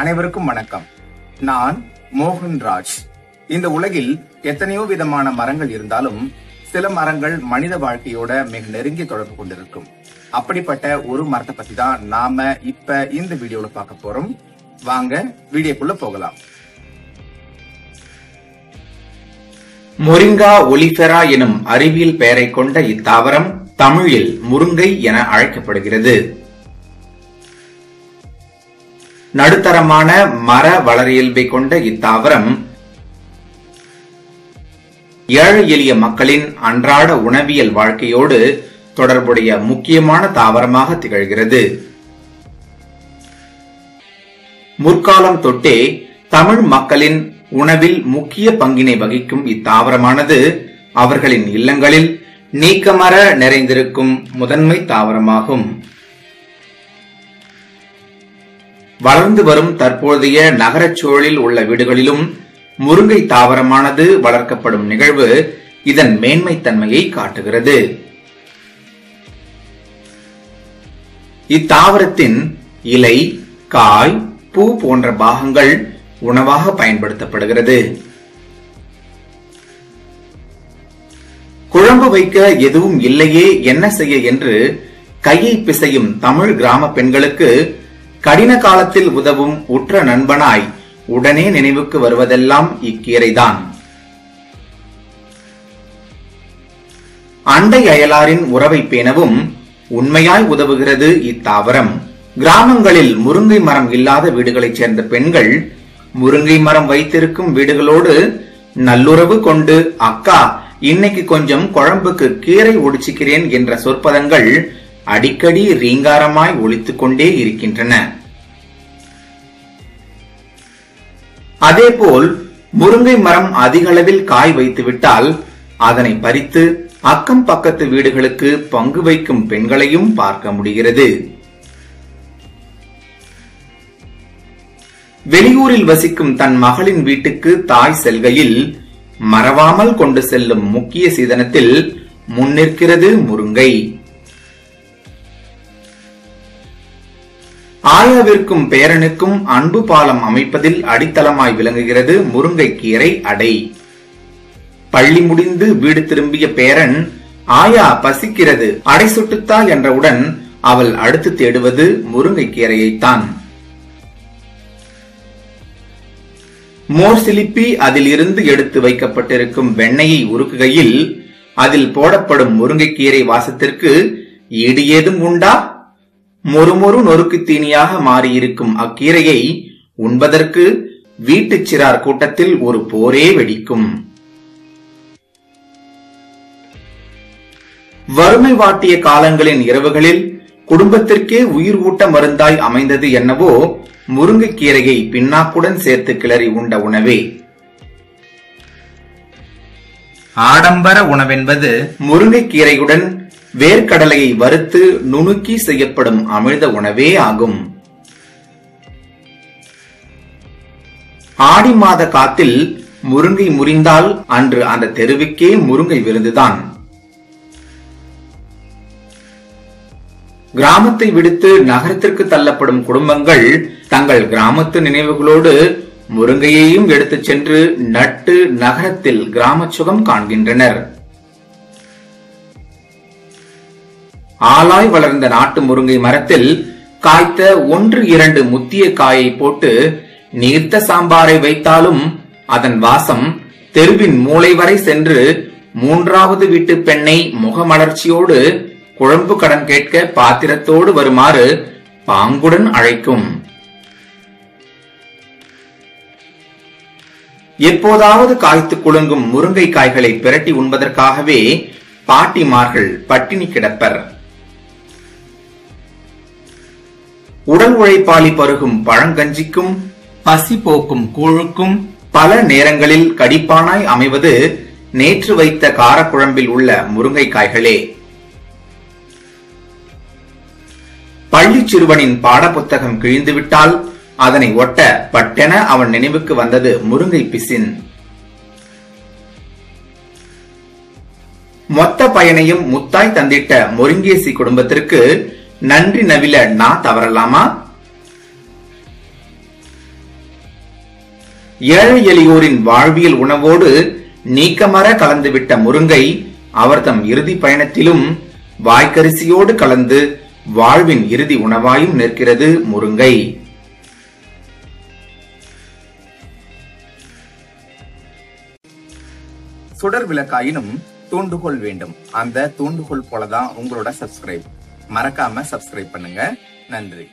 அனைவருக்கும் வணக்கம். நான் மோகன்ராஜ் இந்த உலகில் எத்தனையோ விதமான மரங்கள் இருந்தாலும் சில மரங்கள் மனித வாழ்க்கையோட மிக நெருங்கிய தொடர்பு கொண்டிருக்கும். அப்படிப்பட்ட ஒரு மரத்தை பத்தி தான் நாம இப்ப இந்த வீடியோல பார்க்க போறோம். வாங்க வீடியோக்குள்ள போகலாம். மொரிங்கா ஒலிஃபெரா எனும் அறிவியல் பெயரை கொண்ட இத்தாவரம் தமிழில் முருங்கை என அழைக்கப்படுகிறது. நடுத்தரமான மர வளரியல்பை கொண்ட இத்தாவரம் ஏழை எளிய மக்களின் அன்றாட உணவியல் வாழ்க்கையோடு தொடர்புடைய முக்கியமான தாவரமாக திகழ்கிறது. முற்காலம் தொட்டே தமிழ் மக்களின் உணவில் முக்கிய பங்கினை வகிக்கும் இத்தாவரமானது அவர்களின் இல்லங்களில் நீக்கமர நிறைந்திருக்கும் முதன்மை தாவரமாகும். வளர்ந்து வரும் தற்போதைய நகரச் சூழலில் உள்ள வீடுகளிலும் முருங்கை தாவரமானது வளர்க்கப்படும் நிகழ்வு இதன் மேன்மைத்தன்மையை காட்டுகிறது. இத்தாவரத்தின் இலை காய் பூ போன்ற பாகங்கள் உணவாக பயன்படுத்தப்படுகிறது. குழம்பு வைக்க எதுவும் இல்லையே என்ன செய்ய என்று கையை பிசையும் தமிழ் கிராம பெண்களுக்கு கடின காலத்தில் உதவும் உற்ற நண்பனாய் உடனே நினைவுக்கு வருவதெல்லாம் இக்கீரைதான். அண்டை அயலாரின் உறவை பேணவும் உண்மையாய் உதவுகிறது இத்தாவரம். கிராமங்களில் முருங்கை மரம் இல்லாத வீடுகளைச் சேர்ந்த பெண்கள் முருங்கை மரம் வைத்திருக்கும் வீடுகளோடு நல்லுறவு கொண்டு அக்கா இன்னைக்கு கொஞ்சம் குழம்புக்கு கீரை ஒடிச்சுக்கிறேன் என்ற சொற்பதங்கள் அடிக்கடி ரீங்காரமாய் ஒழித்துக் கொண்டே இருக்கின்றன. அதேபோல் முருங்கை மரம் அதிக அளவில் காய் வைத்துவிட்டால் அதனை பறித்து அக்கம் பக்கத்து வீடுகளுக்கு பங்கு வைக்கும் பெண்களையும் பார்க்க முடிகிறது. வெளியூரில் வசிக்கும் தன் மகளின் வீட்டுக்கு தாய் செல்கையில் மறவாமல் கொண்டு செல்லும் முக்கிய சீதனத்தில் முன்னிற்கிறது முருங்கை. ஆயாவிற்கும் பேரனுக்கும் அன்பு பாலம் அமைப்பதில் அடித்தளமாய் விளங்குகிறது முருங்கை கீரை அடை. பள்ளி முடிந்து வீடு திரும்பிய பேரன் ஆயா பசிக்கிறது. அடை சுட்டுத்தா என்றவுடன் அவள் அடுத்து தேடுவது முருங்கை கீரையைத்தான். மோர் சிலிப்பி அதில் இருந்து எடுத்து வைக்கப்பட்டிருக்கும் வெண்ணெயை உருக்குகையில் அதில் போடப்படும் முருங்கைக்கீரை வாசத்திற்கு ஈடு ஏதும் உண்டா? மொறுமொறு நொறுக்கு தீனியாக மாறியிருக்கும் அக்கீரையை உண்பதற்கு வீட்டுச் சிறார் கூட்டத்தில் ஒரு போரே வெடிக்கும். வறுமை வாட்டிய காலங்களின் இரவுகளில் குடும்பத்திற்கே உயிர் ஊட்ட மருந்தாய் அமைந்தது என்னவோ முருங்கைக்கீரையை பின்னாக்குடன் சேர்த்து கிளறி உண்ட உணவே. ஆடம்பர உணவென்பது முருங்கைக்கீரையுடன் வேர்க்கடலையை வறுத்து நுணுக்கி செய்யப்படும் அமிழ்த உணவே ஆகும். ஆடி மாத காத்தில் முருங்கை முறிந்தால் அன்று அந்த தெருவுக்கே முருங்கை விருந்துதான் கிராமத்தை விடுத்து நகரத்திற்கு தள்ளப்படும் குடும்பங்கள் தங்கள் கிராமத்து நினைவுகளோடு முருங்கையையும் எடுத்துச் சென்று நட்டு நகரத்தில் கிராம சுகம் காண்கின்றனர். ஆளாய் வளர்ந்த நாட்டு முருங்கை மரத்தில் காய்த்த ஒன்று இரண்டு முத்திய காயை போட்டு நீர்த்த சாம்பாரை வைத்தாலும் அதன் வாசம் தெருவின் மூளை வரை சென்று மூன்றாவது வீட்டு பெண்ணை முகமலர்ச்சியோடு குழம்பு கடன் கேட்க பாத்திரத்தோடு வருமாறு பாங்குடன் அழைக்கும். எப்போதாவது காய்த்து குலுங்கும் முருங்கை காய்களை பிரட்டி உண்பதற்காகவே பாட்டிமார்கள் பட்டினி கிடப்பர். உடல் உழைப்பாளி பருகும் பழங்கஞ்சிக்கும் பசி போக்கும் கூழுக்கும் பல நேரங்களில் கடிப்பானாய் அமைவது நேற்று வைத்த காரக்குழம்பில் உள்ள முருங்கைக்காய்களே. பள்ளி சிறுவனின் பாடப்புத்தகம் கிழிந்துவிட்டால் அதனை ஒட்ட பட்டென அவன் நினைவுக்கு வந்தது முருங்கை பிசின். மொத்த பயனையும் முத்தாய் தந்திட்ட மொருங்கேசி குடும்பத்திற்கு நன்றி நவில நான் தவறலாமா? ஏழை எளியோரின் வாழ்வியல் உணவோடு நீக்கமர கலந்துவிட்ட முருங்கை அவர் தம் இறுதி பயணத்திலும் வாய்க்கரிசியோடு கலந்து வாழ்வின் இறுதி உணவாயும் நிற்கிறது முருங்கை. சுடர் விளக்காயினும் தூண்டுகோல் வேண்டும். அந்த தூண்டுகோல் போலதான் உங்களோட சப்ஸ்கிரைப் மறக்காம சப்ஸ்கிரைப் பண்ணுங்க. நன்றி.